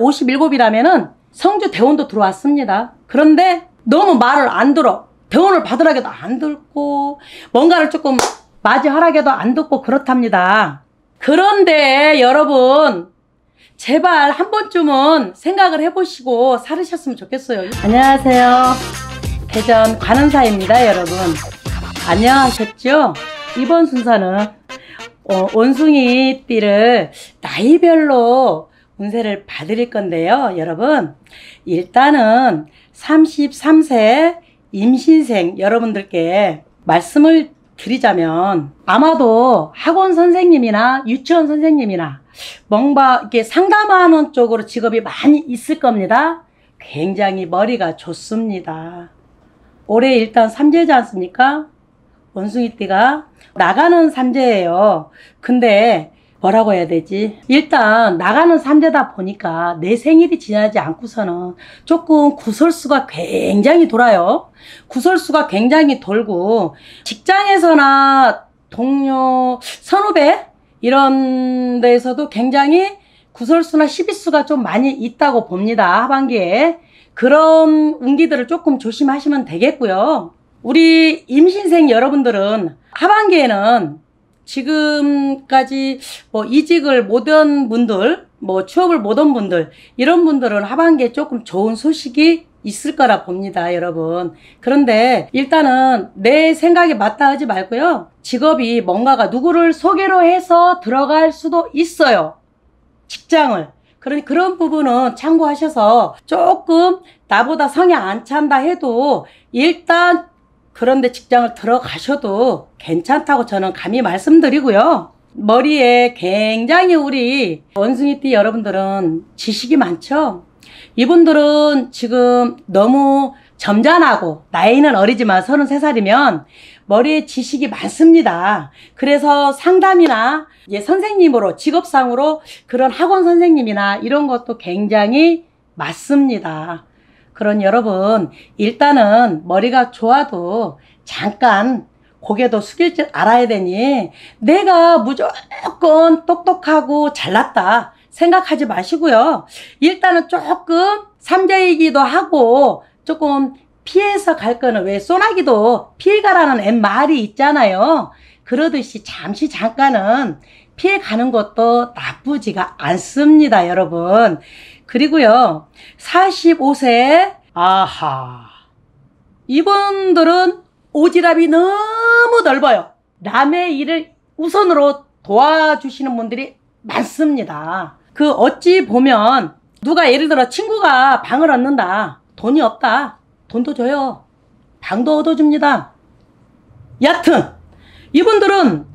57이라면은 성주 대원도 들어왔습니다. 그런데 너무 말을 안 들어. 대원을 받으라게도 안 듣고 뭔가를 조금 맞이하라게도 안 듣고 그렇답니다. 그런데 여러분 제발 한 번쯤은 생각을 해보시고 살으셨으면 좋겠어요. 안녕하세요. 대전 관음사입니다, 여러분. 안녕하셨죠? 이번 순서는 어, 원숭이 띠를 나이별로 운세를 봐드릴 건데요, 여러분. 일단은 33세 임신생 여러분들께 말씀을 드리자면 아마도 학원 선생님이나 유치원 선생님이나 뭔가 이렇게 상담하는 쪽으로 직업이 많이 있을 겁니다. 굉장히 머리가 좋습니다. 올해 일단 삼재지 않습니까? 원숭이띠가 나가는 삼재예요. 근데 뭐라고 해야 되지? 일단 나가는 삼재다 보니까 내 생일이 지나지 않고서는 조금 구설수가 굉장히 돌아요. 구설수가 굉장히 돌고 직장에서나 동료, 선후배 이런 데에서도 굉장히 구설수나 시비수가 좀 많이 있다고 봅니다. 하반기에. 그런 운기들을 조금 조심하시면 되겠고요. 우리 임신생 여러분들은 하반기에는 지금까지 뭐 이직을 못한 분들, 뭐 취업을 못한 분들, 이런 분들은 하반기에 조금 좋은 소식이 있을 거라 봅니다, 여러분. 그런데 일단은 내 생각에 맞다 하지 말고요. 직업이 뭔가가 누구를 소개로 해서 들어갈 수도 있어요. 직장을. 그런, 그런 부분은 참고하셔서 조금 나보다 성에 안 찬다 해도 일단 그런데 직장을 들어가셔도 괜찮다고 저는 감히 말씀드리고요. 머리에 굉장히 우리 원숭이띠 여러분들은 지식이 많죠? 이분들은 지금 너무 점잖하고 나이는 어리지만 33살이면 머리에 지식이 많습니다. 그래서 상담이나 예, 선생님으로 직업상으로 그런 학원 선생님이나 이런 것도 굉장히 맞습니다. 그런 여러분 일단은 머리가 좋아도 잠깐 고개도 숙일 줄 알아야 되니 내가 무조건 똑똑하고 잘났다 생각하지 마시고요. 일단은 조금 삼자이기도 하고 조금 피해서 갈 거는 왜 소나기도 피해가라는 엔 말이 있잖아요. 그러듯이 잠시 잠깐은 피해 가는 것도 나쁘지가 않습니다, 여러분. 그리고요, 45세, 아하. 이분들은 오지랖이 너무 넓어요. 남의 일을 우선으로 도와주시는 분들이 많습니다. 그 어찌 보면 누가 예를 들어 친구가 방을 얻는다. 돈이 없다. 돈도 줘요. 방도 얻어줍니다. 여튼 이분들은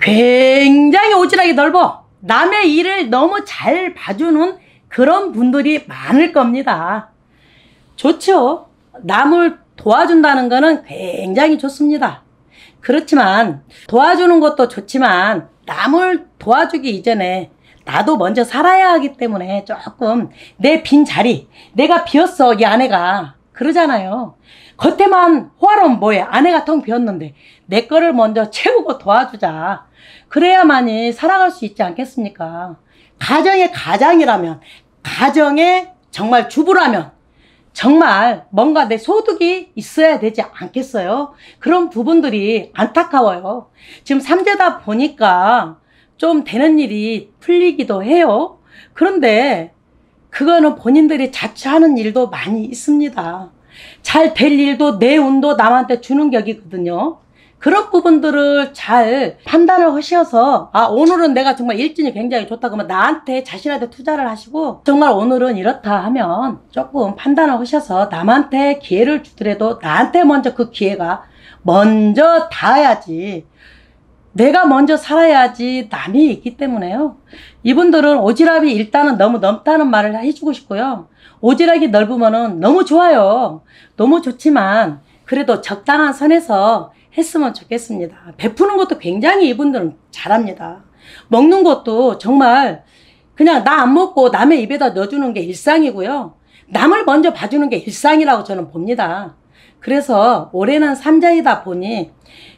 굉장히 오지랖이 넓어. 남의 일을 너무 잘 봐주는 그런 분들이 많을 겁니다. 좋죠. 남을 도와준다는 것은 굉장히 좋습니다. 그렇지만 도와주는 것도 좋지만 남을 도와주기 이전에 나도 먼저 살아야 하기 때문에 조금 내 빈 자리 내가 비었어 이 아내가 그러잖아요. 겉에만 호화로운 뭐해 아내가 텅 비었는데 내 거를 먼저 채우고 도와주자. 그래야만이 살아갈 수 있지 않겠습니까? 가정의 가장이라면 가정의 정말 주부라면 정말 뭔가 내 소득이 있어야 되지 않겠어요? 그런 부분들이 안타까워요. 지금 삼재다 보니까 좀 되는 일이 풀리기도 해요. 그런데 그거는 본인들이 자처하는 일도 많이 있습니다. 잘 될 일도 내 운도 남한테 주는 격이거든요. 그런 부분들을 잘 판단을 하셔서 아 오늘은 내가 정말 일진이 굉장히 좋다 그러면 나한테 자신한테 투자를 하시고 정말 오늘은 이렇다 하면 조금 판단을 하셔서 남한테 기회를 주더라도 나한테 먼저 그 기회가 먼저 닿아야지 내가 먼저 살아야지 남이 있기 때문에요. 이분들은 오지랖이 일단은 너무 넓다는 말을 해주고 싶고요. 오지랖이 넓으면은 너무 좋아요. 너무 좋지만 그래도 적당한 선에서 했으면 좋겠습니다. 베푸는 것도 굉장히 이분들은 잘합니다. 먹는 것도 정말 그냥 나 안 먹고 남의 입에다 넣어주는 게 일상이고요. 남을 먼저 봐주는 게 일상이라고 저는 봅니다. 그래서 올해는 삼자이다 보니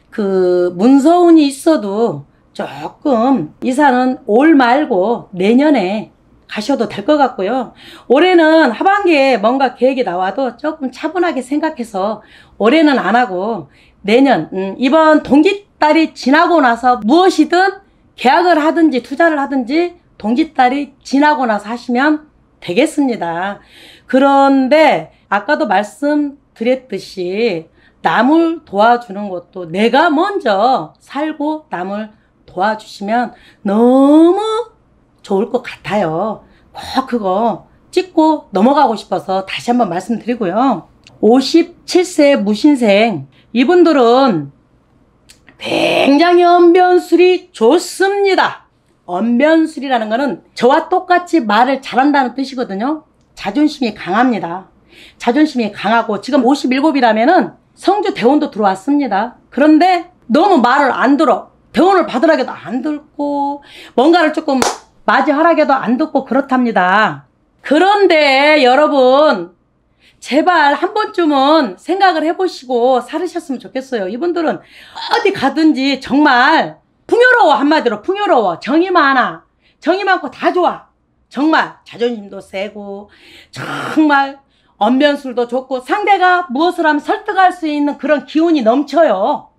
그 문서운이 있어도 조금 이사는 올 말고 내년에 가셔도 될 것 같고요. 올해는 하반기에 뭔가 계획이 나와도 조금 차분하게 생각해서 올해는 안 하고 내년 음, 이번 동짓달이 지나고 나서 무엇이든 계약을 하든지 투자를 하든지 동짓달이 지나고 나서 하시면 되겠습니다. 그런데 아까도 말씀드렸듯이 남을 도와주는 것도 내가 먼저 살고 남을 도와주시면 너무 좋을 것 같아요. 꼭 그거 찍고 넘어가고 싶어서 다시 한번 말씀드리고요. 57세 무신생 이분들은 굉장히 언변술이 좋습니다. 언변술이라는 거는 저와 똑같이 말을 잘한다는 뜻이거든요. 자존심이 강합니다. 자존심이 강하고 지금 57이라면은 성주 대원도 들어왔습니다. 그런데 너무 말을 안 들어. 대원을 받으라게도 안 듣고 뭔가를 조금 맞이하라게도 안 듣고 그렇답니다. 그런데 여러분 제발 한 번쯤은 생각을 해보시고 살으셨으면 좋겠어요. 이분들은 어디 가든지 정말 풍요로워 한마디로 풍요로워 정이 많아 정이 많고 다 좋아 정말 자존심도 세고 정말 언변술도 좋고 상대가 무엇을 하면 설득할 수 있는 그런 기운이 넘쳐요.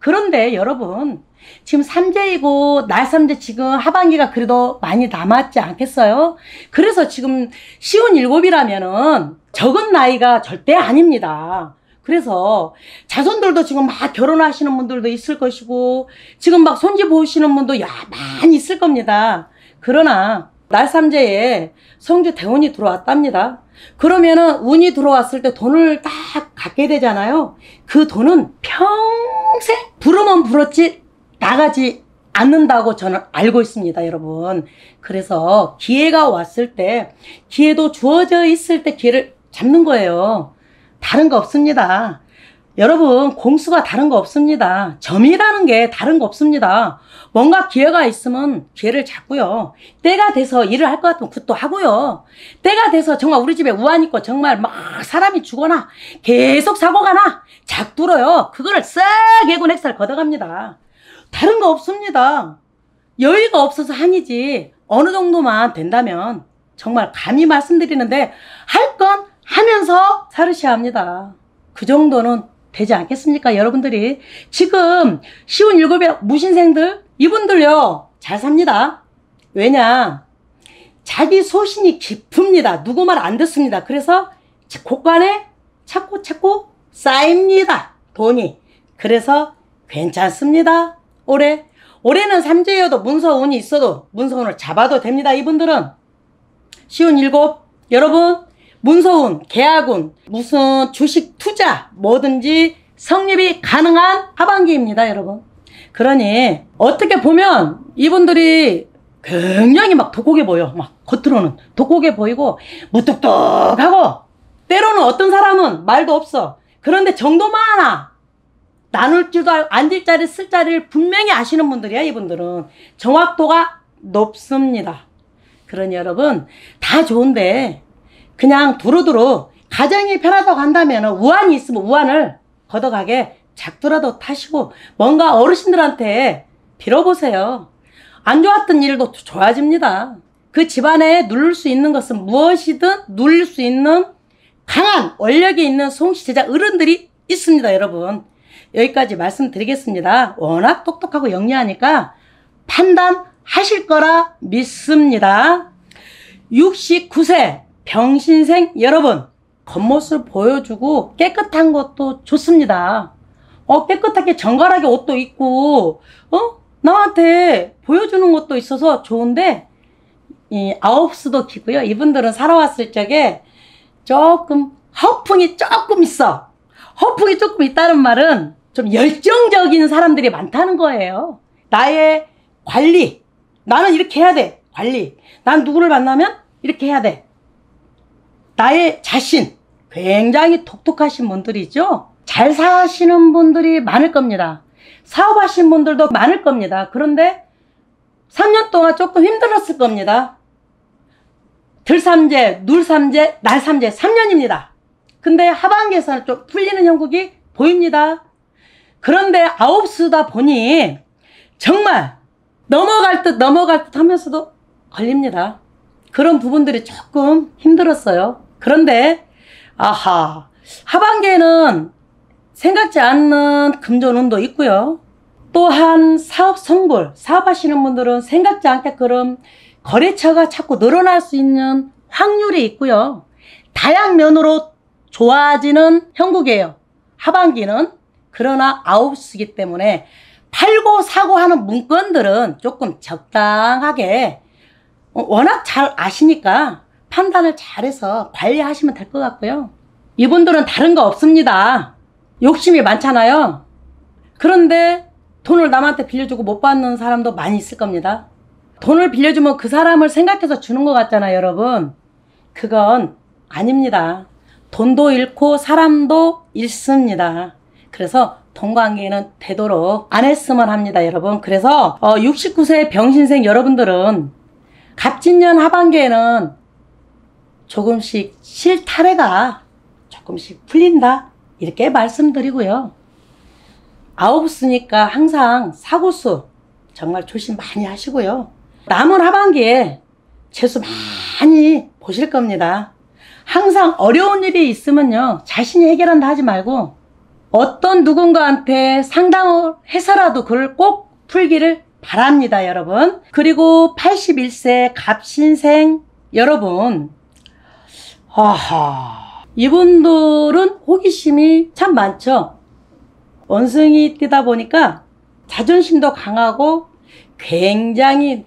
그런데 여러분 지금 삼재이고 날삼재 지금 하반기가 그래도 많이 남았지 않겠어요? 그래서 지금 쉬운 일곱이라면은 적은 나이가 절대 아닙니다. 그래서 자손들도 지금 막 결혼하시는 분들도 있을 것이고 지금 막 손주 보시는 분도 야 많이 있을 겁니다. 그러나 날삼재에 성주 대운이 들어왔답니다. 그러면은 운이 들어왔을 때 돈을 딱 갖게 되잖아요. 그 돈은 평생 부르면 불었지 나가지 않는다고 저는 알고 있습니다, 여러분. 그래서 기회가 왔을 때, 기회도 주어져 있을 때 기회를 잡는 거예요. 다른 거 없습니다. 여러분, 공수가 다른 거 없습니다. 점이라는 게 다른 거 없습니다. 뭔가 기회가 있으면 기회를 잡고요. 때가 돼서 일을 할 것 같으면 그것도 하고요. 때가 돼서 정말 우리 집에 우한 있고 정말 막 사람이 죽거나 계속 사고가 나. 작두러요. 그거를 싹 해군 핵살 걷어갑니다. 다른 거 없습니다. 여유가 없어서 한이지 어느 정도만 된다면 정말 감히 말씀드리는데 할 건 하면서 살으셔야 합니다. 그 정도는 되지 않겠습니까? 여러분들이 지금 쉬운 일곱의 무신생들 이분들요 잘 삽니다. 왜냐 자기 소신이 깊습니다. 누구 말 안 듣습니다. 그래서 곳간에 찾고 찾고 쌓입니다. 돈이. 그래서 괜찮습니다. 올해 올해는 삼재여도 문서운이 있어도 문서운을 잡아도 됩니다. 이분들은 쉬운 일곱 여러분 문서운 계약운 무슨 주식 투자 뭐든지 성립이 가능한 하반기입니다. 여러분 그러니 어떻게 보면 이분들이 굉장히 막 독고개 보여 막 겉으로는 독고개 보이고 무뚝뚝하고 때로는 어떤 사람은 말도 없어 그런데 정도 많아 나눌 줄도 알고 앉을 자리 쓸 자리를 분명히 아시는 분들이야 이분들은 정확도가 높습니다. 그러니 여러분 다 좋은데 그냥 두루두루 가정이 편하다고 한다면 우한이 있으면 우한을 걷어가게 작두라도 타시고 뭔가 어르신들한테 빌어보세요. 안 좋았던 일도 좋아집니다. 그 집안에 누를 수 있는 것은 무엇이든 누릴 수 있는 강한 원력이 있는 송씨 제자 어른들이 있습니다 여러분. 여기까지 말씀드리겠습니다. 워낙 똑똑하고 영리하니까 판단하실 거라 믿습니다. 69세 병신생 여러분 겉모습 보여주고 깨끗한 것도 좋습니다. 어 깨끗하게 정갈하게 옷도 입고 어 나한테 보여주는 것도 있어서 좋은데 이 아홉수도 기고요. 이분들은 살아왔을 적에 조금 허풍이 조금 있어. 허풍이 조금 있다는 말은 좀 열정적인 사람들이 많다는 거예요. 나의 관리. 나는 이렇게 해야 돼. 관리. 난 누구를 만나면 이렇게 해야 돼. 나의 자신. 굉장히 독특하신 분들이죠. 잘 사시는 분들이 많을 겁니다. 사업하신 분들도 많을 겁니다. 그런데 3년 동안 조금 힘들었을 겁니다. 들삼재, 눌삼재, 날삼재 3년입니다. 근데 하반기에서는 좀 풀리는 형국이 보입니다. 그런데 아홉 수다 보니 정말 넘어갈 듯 넘어갈 듯 하면서도 걸립니다. 그런 부분들이 조금 힘들었어요. 그런데 아하 하반기에는 생각지 않는 금전운도 있고요. 또한 사업 성불, 사업하시는 분들은 생각지 않게 그런 거래처가 자꾸 늘어날 수 있는 확률이 있고요. 다양 면으로 좋아지는 형국이에요. 하반기는 그러나 아홉수기 때문에 팔고 사고 하는 문건들은 조금 적당하게 어, 워낙 잘 아시니까 판단을 잘해서 관리하시면 될 것 같고요. 이분들은 다른 거 없습니다. 욕심이 많잖아요. 그런데 돈을 남한테 빌려주고 못 받는 사람도 많이 있을 겁니다. 돈을 빌려주면 그 사람을 생각해서 주는 것 같잖아요, 여러분. 그건 아닙니다. 돈도 잃고 사람도 잃습니다. 그래서 돈 관계는 되도록 안 했으면 합니다, 여러분. 그래서 어, 69세 병신생 여러분들은 갑진년 하반기에는 조금씩 실타래가 조금씩 풀린다. 이렇게 말씀드리고요. 아홉수니까 항상 사고수 정말 조심 많이 하시고요. 남은 하반기에 재수 많이 보실 겁니다. 항상 어려운 일이 있으면요. 자신이 해결한다 하지 말고 어떤 누군가한테 상담을 해서라도 그걸 꼭 풀기를 바랍니다, 여러분. 그리고 81세 갑신생 여러분. 하하. 이분들은 호기심이 참 많죠. 원숭이 뛰다 보니까 자존심도 강하고 굉장히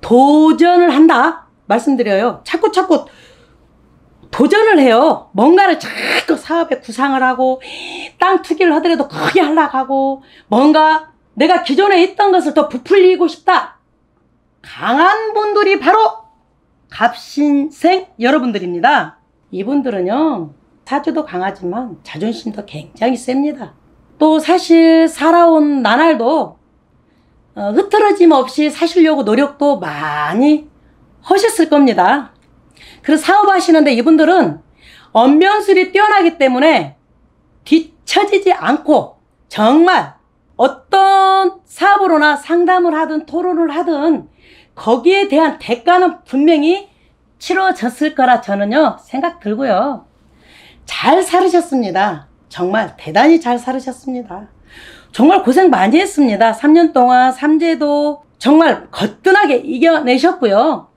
도전을 한다. 말씀드려요. 자꾸 자꾸 도전을 해요. 뭔가를 자꾸 사업에 구상을 하고 땅 투기를 하더라도 크게 하려고 하고 뭔가 내가 기존에 있던 것을 더 부풀리고 싶다. 강한 분들이 바로 갑신생 여러분들입니다. 이분들은요 사주도 강하지만 자존심도 굉장히 셉니다. 또 사실 살아온 나날도 어, 흐트러짐 없이 사시려고 노력도 많이 하셨을 겁니다. 그래서 사업하시는데 이분들은 언변술이 뛰어나기 때문에 뒤처지지 않고 정말 어떤 사업으로나 상담을 하든 토론을 하든 거기에 대한 대가는 분명히 치러졌을 거라 저는요 생각 들고요. 잘 살으셨습니다. 정말 대단히 잘 살으셨습니다. 정말 고생 많이 했습니다. 3년 동안 삼재도 정말 거뜬하게 이겨내셨고요.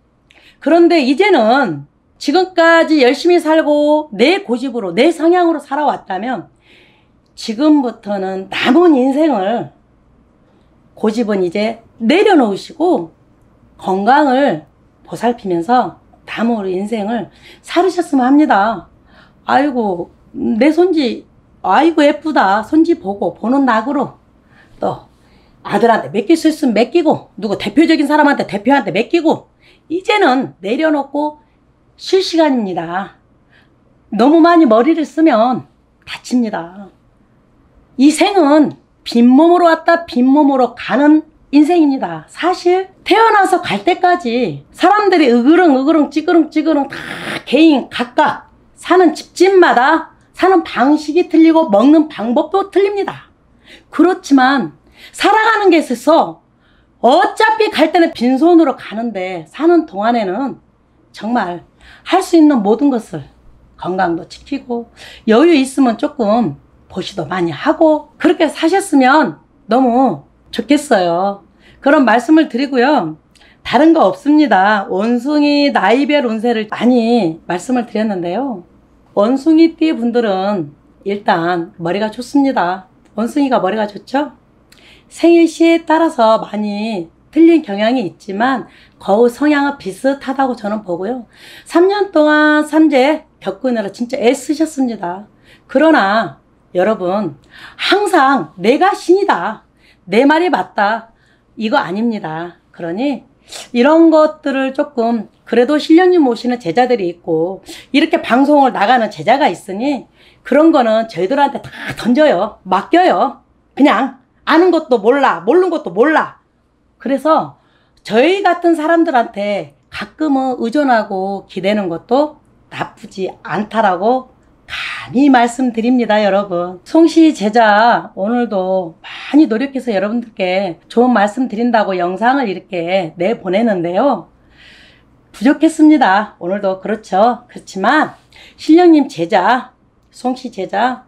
그런데 이제는 지금까지 열심히 살고 내 고집으로 내 성향으로 살아왔다면 지금부터는 남은 인생을 고집은 이제 내려놓으시고 건강을 보살피면서 남은 인생을 살으셨으면 합니다. 아이고 내 손지 아이고 예쁘다 손지 보고 보는 낙으로 또 아들한테 맡길 수 있으면 맡기고 누구 대표적인 사람한테 대표한테 맡기고 이제는 내려놓고 쉴 시간입니다. 너무 많이 머리를 쓰면 다칩니다. 이 생은 빈몸으로 왔다 빈몸으로 가는 인생입니다. 사실 태어나서 갈 때까지 사람들이 으그렁 으그렁 찌그렁 찌그렁 다 개인 각각 사는 집집마다 사는 방식이 틀리고 먹는 방법도 틀립니다. 그렇지만 살아가는 게 있어서 어차피 갈 때는 빈손으로 가는데 사는 동안에는 정말 할 수 있는 모든 것을 건강도 지키고 여유 있으면 조금 보시도 많이 하고 그렇게 사셨으면 너무 좋겠어요. 그런 말씀을 드리고요. 다른 거 없습니다. 원숭이 나이별 운세를 많이 말씀을 드렸는데요. 원숭이띠 분들은 일단 머리가 좋습니다. 원숭이가 머리가 좋죠? 생일 시에 따라서 많이 틀린 경향이 있지만 거의 성향은 비슷하다고 저는 보고요. 3년 동안 삼재 겪으느라 진짜 애쓰셨습니다. 그러나 여러분 항상 내가 신이다. 내 말이 맞다. 이거 아닙니다. 그러니 이런 것들을 조금 그래도 실력님 모시는 제자들이 있고 이렇게 방송을 나가는 제자가 있으니 그런 거는 저희들한테 다 던져요. 맡겨요. 그냥 아는 것도 몰라. 모르는 것도 몰라. 그래서 저희 같은 사람들한테 가끔은 의존하고 기대는 것도 나쁘지 않다라고 감히 말씀드립니다, 여러분. 송시 제자 오늘도 많이 노력해서 여러분들께 좋은 말씀 드린다고 영상을 이렇게 내보내는데요. 부족했습니다. 오늘도 그렇죠. 그렇지만 신령님 제자, 송씨 제자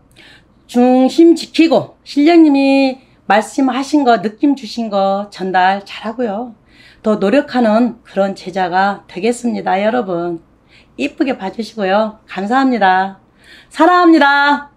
중심 지키고 신령님이 말씀하신 거, 느낌 주신 거 전달 잘하고요. 더 노력하는 그런 제자가 되겠습니다, 여러분. 이쁘게 봐주시고요. 감사합니다. 사랑합니다.